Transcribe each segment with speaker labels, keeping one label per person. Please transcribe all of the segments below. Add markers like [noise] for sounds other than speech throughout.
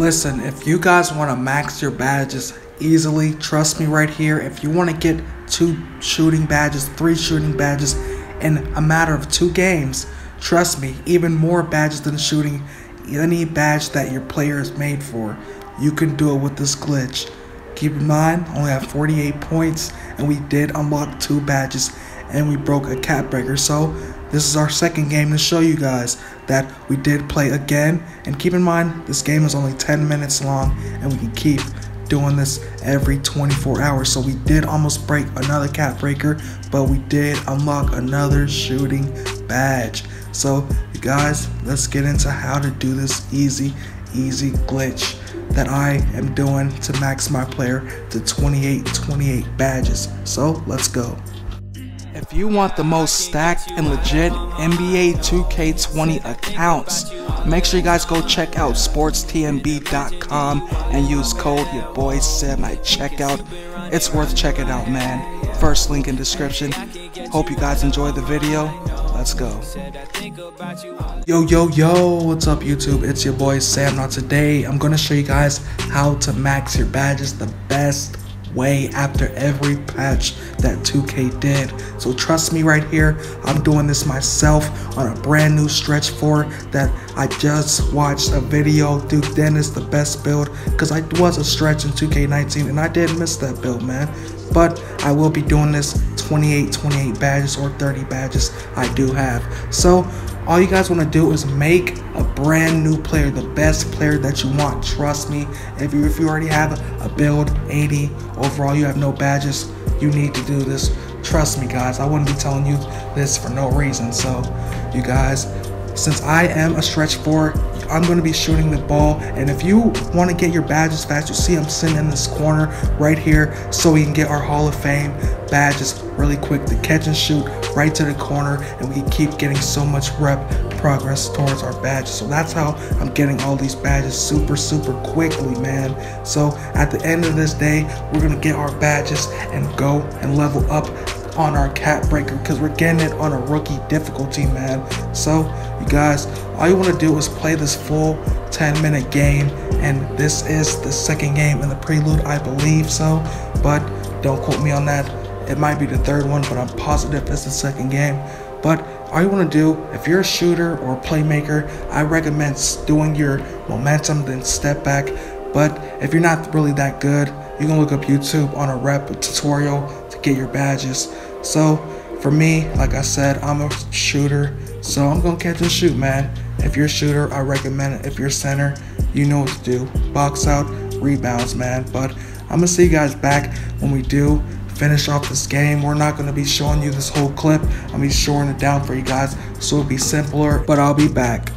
Speaker 1: Listen, if you guys want to max your badges easily, trust me right here. If you want to get two shooting badges, three shooting badges in a matter of two games, trust me, even more badges than shooting, any badge that your player is made for, you can do it with this glitch. Keep in mind, only have 48 points, and we did unlock two badges, and we broke a cap breaker. So this is our second game to show you guys that we did play again. And keep in mind, this game is only 10 minutes long and we can keep doing this every 24 hours. So we did almost break another cap breaker, but we did unlock another shooting badge. So you guys, let's get into how to do this easy, easy glitch that I am doing to max my player to 28, 28 badges. So let's go. If you want the most stacked and legit NBA 2K20 accounts, make sure you guys go check out sportstnb.com and use code your boy Sam at checkout. It's worth checking out, man. First link in description. Hope you guys enjoyed the video. Let's go. Yo, yo, yo, what's up YouTube? It's your boy Sam. Now today I'm going to show you guys how to max your badges the best way after every patch that 2K did. So trust me right here, I'm doing this myself on a brand new stretch 4 that I just watched a video. Duke Dennis, the best build, because I was a stretch in 2K19 and I did miss that build, man. But I will be doing this 28, 28 badges or 30 badges I do have. So all you guys want to do is make a brand new player, the best player that you want. Trust me, if you if you already have a, a build 80 overall, you have no badges, you need to do this. Trust me, guys. I wouldn't be telling you this for no reason. So, you guys, since I am a stretch four, I'm going to be shooting the ball. And if you want to get your badges fast, you see I'm sitting in this corner right here so we can get our Hall of Fame badges really quick. The catch and shoot right to the corner and we can keep getting so much rep progress towards our badges. So that's how I'm getting all these badges super, super quickly, man. So at the end of this day, we're going to get our badges and go and level up on our cap breaker because we're getting it on a rookie difficulty, man. So, you guys, all you want to do is play this full 10 minute game, and this is the second game in the prelude, I believe so, but don't quote me on that. It might be the third one, but I'm positive it's the second game. But all you want to do, if you're a shooter or a playmaker, I recommend doing your momentum, then step back. But if you're not really that good, you can look up YouTube on a rep tutorial to get your badges. So for me, like I said, I'm a shooter, so I'm gonna catch and shoot, man. If you're a shooter, I recommend it. If you're center, you know what to do. Box out, rebounds, man. But I'm gonna see you guys back when we do finish off this game. We're not gonna be showing you this whole clip. I'm gonna be showing it down for you guys, so it'll be simpler. But I'll be back.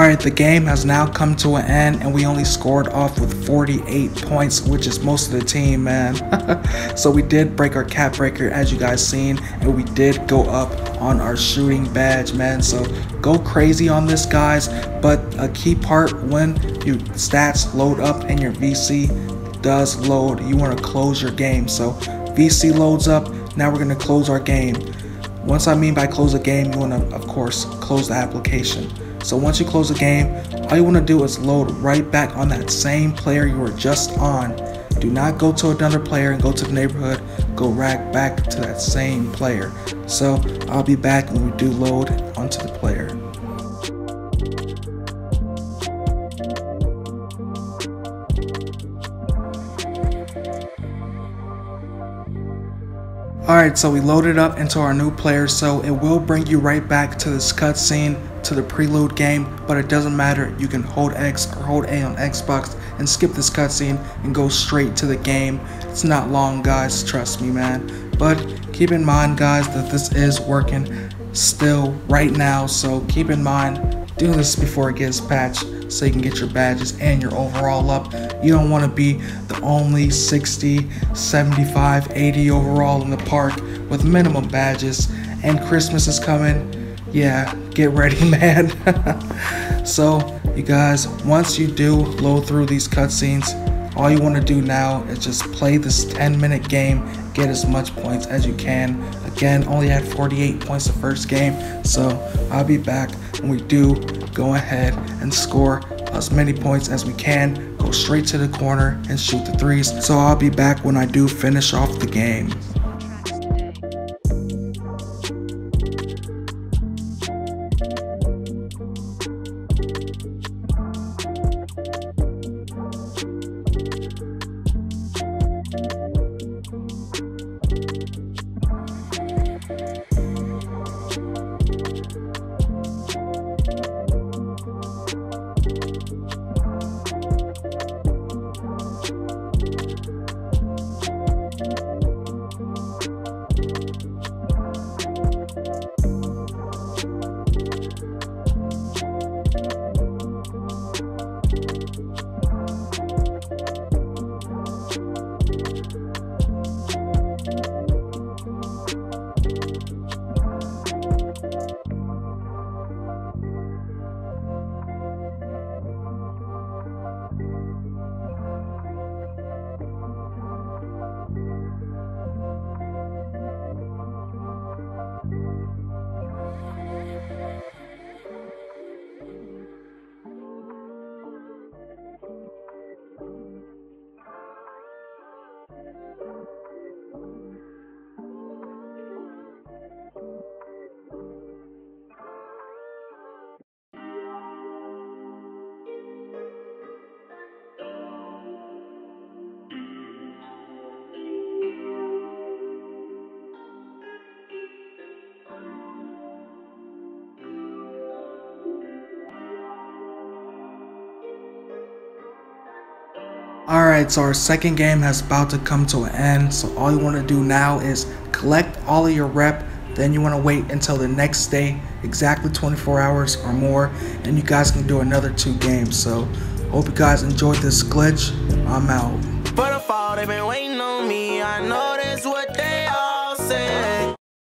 Speaker 1: Alright, the game has now come to an end and we only scored off with 48 points, which is most of the team, man. [laughs] so we did break our cap breaker as you guys seen and we did go up on our shooting badge, man. So go crazy on this, guys. But a key part when your stats load up and your VC does load, you want to close your game. So VC loads up, now we're going to close our game. Once I mean by close a game, you want to, of course, close the application. So once you close the game, all you want to do is load right back on that same player you were just on. Do not go to another player and go to the neighborhood. Go right back to that same player. So I'll be back when we do load onto the player. Alright, so we loaded up into our new player, so it will bring you right back to this cutscene to the prelude game, but it doesn't matter. You can hold X or hold A on Xbox and skip this cutscene and go straight to the game. It's not long, guys, trust me, man. But keep in mind, guys, that this is working still right now, so keep in mind do this before it gets patched so you can get your badges and your overall up. You don't want to be the only 60, 75, 80 overall in the park with minimum badges and Christmas is coming. Yeah, get ready, [laughs] man. [laughs] so, you guys, once you do load through these cutscenes, all you want to do now is just play this 10 minute game, get as much points as you can. Again, only had 48 points the first game, so I'll be back when we do go ahead and score as many points as we can, go straight to the corner and shoot the threes. So I'll be back when I do finish off the game. Alright, so our second game has about to come to an end. So all you want to do now is collect all of your rep. Then you want to wait until the next day, exactly 24 hours or more. And you guys can do another two games. So hope you guys enjoyed this glitch. I'm out.